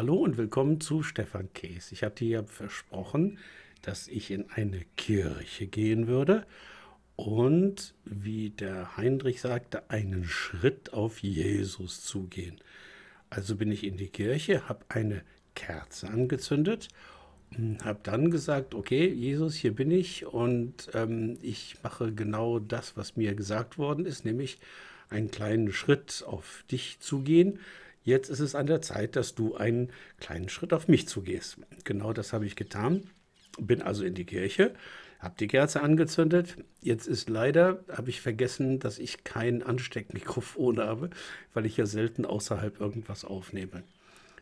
Hallo und willkommen zu Stefan Kees. Ich hatte ja versprochen, dass ich in eine Kirche gehen würde und, wie der Heinrich sagte, einen Schritt auf Jesus zugehen. Also bin ich in die Kirche, habe eine Kerze angezündet und habe dann gesagt, okay, Jesus, hier bin ich und ähm, ich mache genau das, was mir gesagt worden ist, nämlich einen kleinen Schritt auf dich zugehen Jetzt ist es an der Zeit, dass du einen kleinen Schritt auf mich zugehst. Genau das habe ich getan. Bin also in die Kirche, habe die Kerze angezündet. Jetzt ist leider, habe ich vergessen, dass ich kein Ansteckmikrofon habe, weil ich ja selten außerhalb irgendwas aufnehme.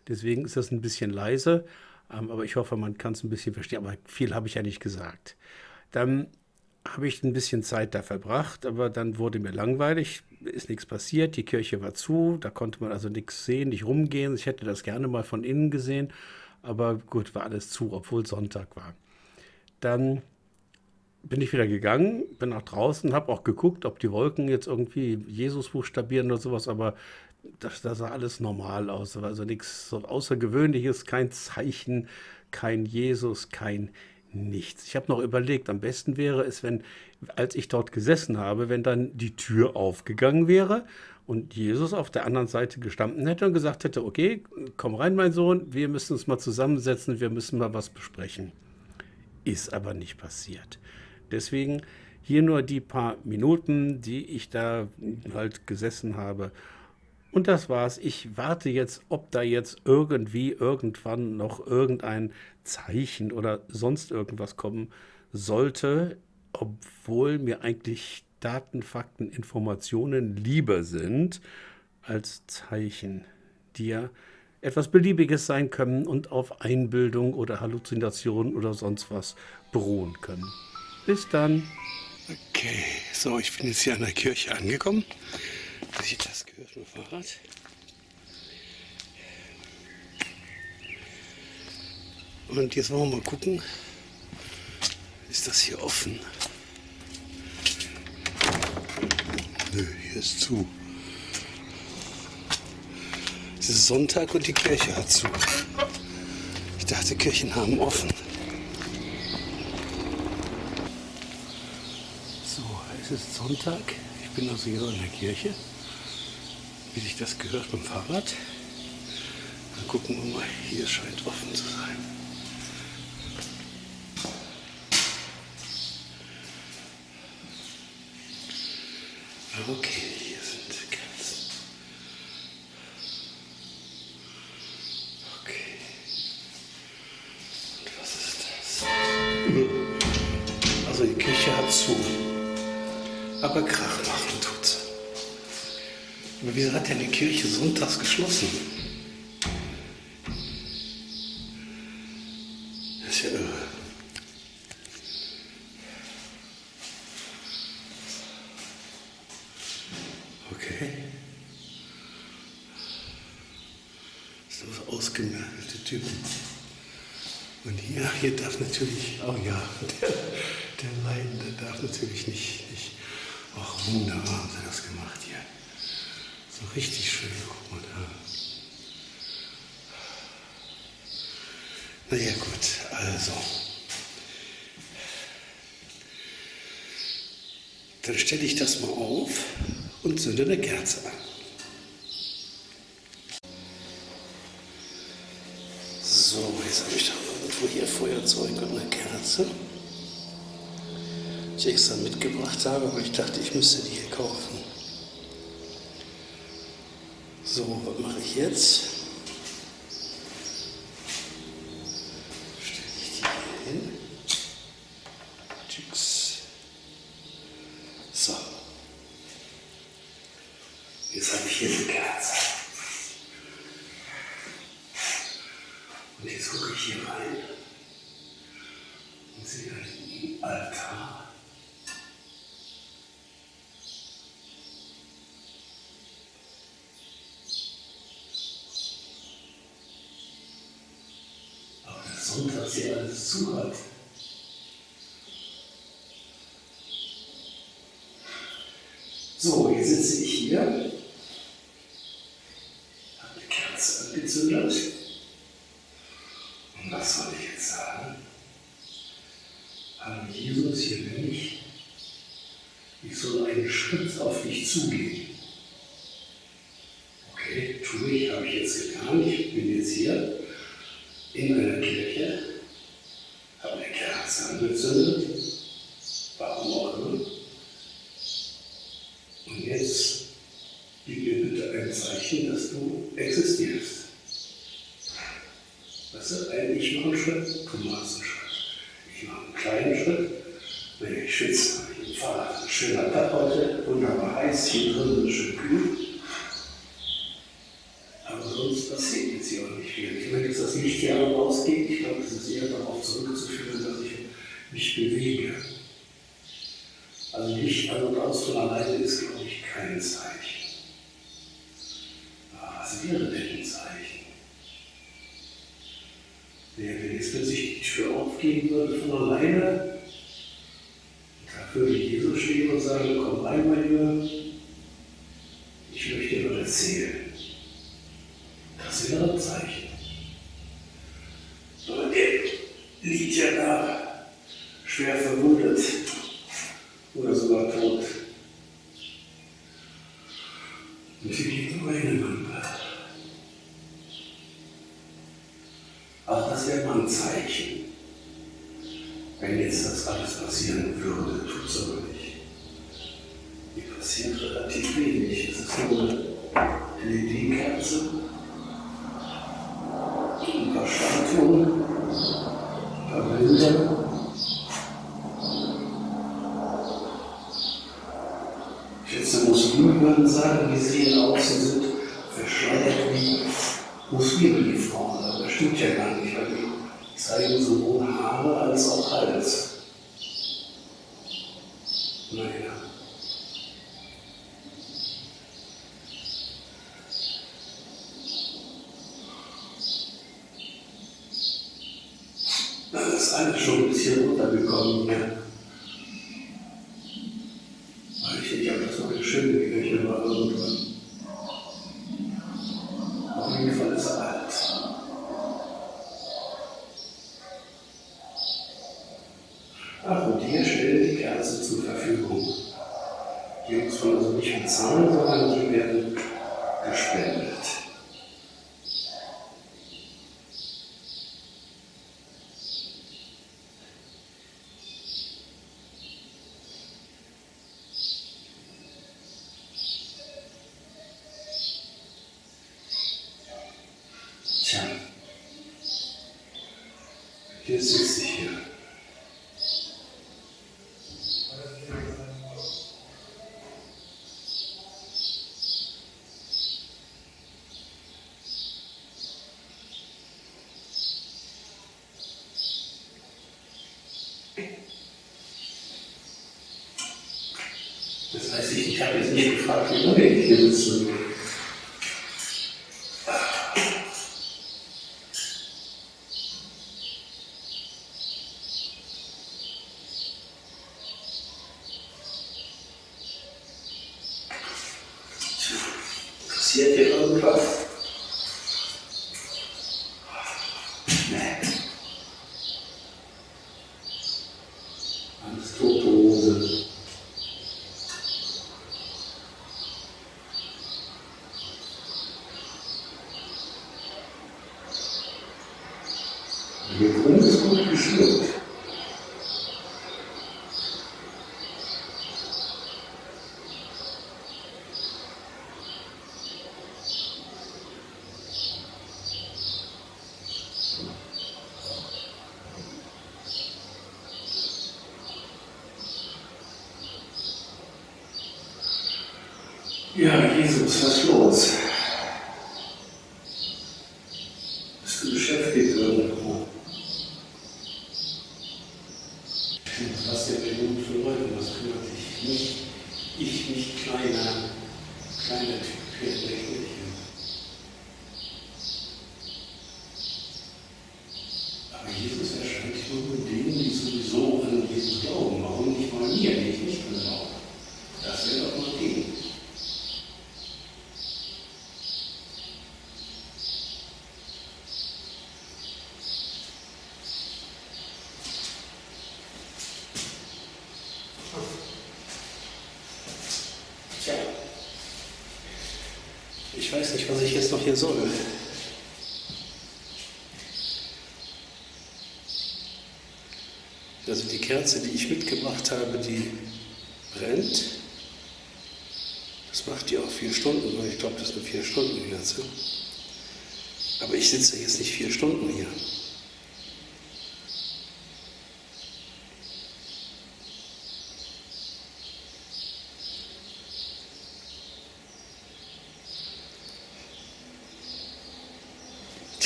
Deswegen ist das ein bisschen leise, ähm, aber ich hoffe, man kann es ein bisschen verstehen. Aber viel habe ich ja nicht gesagt. Dann habe ich ein bisschen Zeit da verbracht, aber dann wurde mir langweilig, ist nichts passiert, die Kirche war zu, da konnte man also nichts sehen, nicht rumgehen. Ich hätte das gerne mal von innen gesehen, aber gut, war alles zu, obwohl Sonntag war. Dann bin ich wieder gegangen, bin nach draußen, habe auch geguckt, ob die Wolken jetzt irgendwie Jesus buchstabieren oder sowas, aber das, das sah alles normal aus. Also nichts so Außergewöhnliches, kein Zeichen, kein Jesus, kein nichts. Ich habe noch überlegt, am besten wäre es, wenn, als ich dort gesessen habe, wenn dann die Tür aufgegangen wäre und Jesus auf der anderen Seite gestanden hätte und gesagt hätte, okay, komm rein, mein Sohn, wir müssen uns mal zusammensetzen, wir müssen mal was besprechen. Ist aber nicht passiert. Deswegen hier nur die paar Minuten, die ich da halt gesessen habe und das war's. Ich warte jetzt, ob da jetzt irgendwie irgendwann noch irgendein Zeichen oder sonst irgendwas kommen sollte, obwohl mir eigentlich Daten, Fakten, Informationen lieber sind als Zeichen, die ja etwas Beliebiges sein können und auf Einbildung oder Halluzination oder sonst was beruhen können. Bis dann. Okay, so, ich bin jetzt hier an der Kirche angekommen. Wie ich das gehört dem Fahrrad. Und jetzt wollen wir mal gucken, ist das hier offen? Nö, hier ist zu. Es ist Sonntag und die Kirche hat zu. Ich dachte, Kirchen haben offen. So, es ist Sonntag. Ich bin also hier in der Kirche wie sich das gehört beim Fahrrad. Dann gucken wir mal, hier scheint offen zu sein. Okay, hier sind Katzen. Okay. Und was ist das? Also die Küche hat zu. Aber Krach machen tut's. Aber wieso hat denn die Kirche sonntags geschlossen? Das ist ja irre. Okay. So ausgemergelte Typen. Und hier, hier darf natürlich, oh ja, der, der Leidende darf natürlich nicht, nicht. Ach, wunderbar haben sie das gemacht hier. So richtig schön, guck mal. Naja gut, also. Dann stelle ich das mal auf und zünde eine Kerze an. So, jetzt habe ich da irgendwo hier Feuerzeug und eine Kerze. Die ich extra mitgebracht habe, aber ich dachte, ich müsste die hier kaufen. So, was mache ich jetzt? Stelle ich die hier hin. Tschüss. So. Jetzt habe ich hier eine Kerze. Und jetzt gucke ich hier rein und sehe einen Altar. Aber das Sonntag hier alles zu hat. So, jetzt sitze ich hier, habe eine Kerze angezündet Und was soll ich jetzt sagen? Hallo Jesus, hier bin ich. Ich soll einen Schritt auf dich zugehen. Okay, tue ich, habe ich jetzt getan. Ich bin jetzt hier in einer Kirche, habe eine Kerze angezündet, warum auch immer. Und jetzt gib mir bitte ein Zeichen, dass du existierst. Weißt du, ein ich mache einen Schritt, du machst einen Schritt. Ich mache einen kleinen Schritt, wenn ich schwitze, ich fahre schöner Tag heute, wunderbar heiß, hier drin ist schön kühl. Aber sonst passiert jetzt hier auch nicht viel. Ich meine, dass das Licht hier aber ausgeht, ich glaube, das ist eher darauf zurückzuführen, dass ich mich bewege. Also Licht an und aus von alleine ist, glaube ich, kein Zeichen. Aber was wäre denn ein Zeichen? Wenn jetzt plötzlich die Tür aufgehen würde von alleine, da würde Jesus stehen und sagen, komm rein, mein Junge, ich möchte dir was erzählen. Das wäre ein Zeichen. Aber der liegt ja da, schwer verwundet oder sogar tot. Und nur eine Lampe. Aber das wäre mal ein Zeichen. Wenn jetzt das alles passieren würde, tut es aber nicht. Hier passiert relativ wenig. Es ist nur eine LED-Kerze ein paar Statuen, Bilder. Ich schätze, Muslime würden sagen, die sehen aus, sie sind verschleiert wie Muslime, die Frauen. Aber das stimmt ja gar nicht, weil die zeigen sowohl Haare als auch Hals. Naja. Das ist alles schon ein bisschen runtergekommen hier. Weil ich denke, das noch eine schöne Kirche war irgendwann. Auf jeden Fall ist er alt. Ach, und hier stellen die Kerze zur Verfügung. Die muss man also nicht bezahlen, sondern die werden gespendet. Tja, sitze ich hier. Das heißt, ich, ich habe jetzt nicht gefragt, wie lange ich hier sitze. Passiert hier irgendwas? Nee. Alles tote Hose. Drin ist gut geschmückt. Ja, Jesus, was ist los? Bist du beschäftigt irgendwo? Was der Million für Leute, was kümmert dich? Nicht, ich nicht kleiner, kleiner Typ hier in der Kirche. Aber Jesus erscheint nur denen, die sowieso an Jesus glauben. Warum nicht mal mir, die ich nicht glaube? Das wäre doch mal gehen. weiß nicht, was ich jetzt noch hier soll. Also die Kerze, die ich mitgebracht habe, die brennt. Das macht die auch vier Stunden, weil ich glaube, das ist eine vier Stunden Kerze. Aber ich sitze jetzt nicht vier Stunden hier.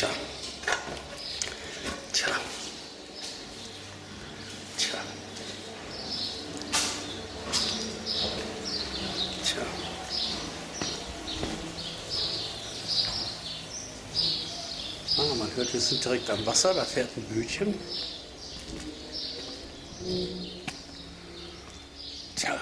Tja. Tja. Tja. Tja. Ah, man hört, wir sind direkt am Wasser, da fährt ein Bötchen. Tja.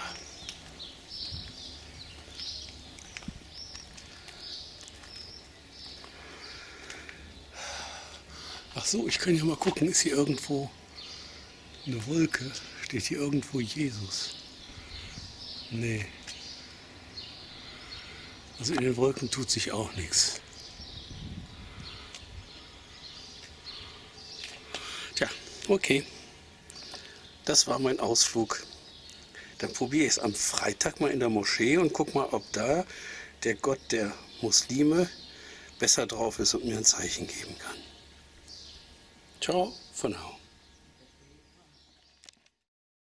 Ach so, ich kann ja mal gucken, ist hier irgendwo eine Wolke? Steht hier irgendwo Jesus? Nee. Also in den Wolken tut sich auch nichts. Tja, okay. Das war mein Ausflug. Dann probiere ich es am Freitag mal in der Moschee und guck mal, ob da der Gott der Muslime besser drauf ist und mir ein Zeichen geben kann. Ciao for now.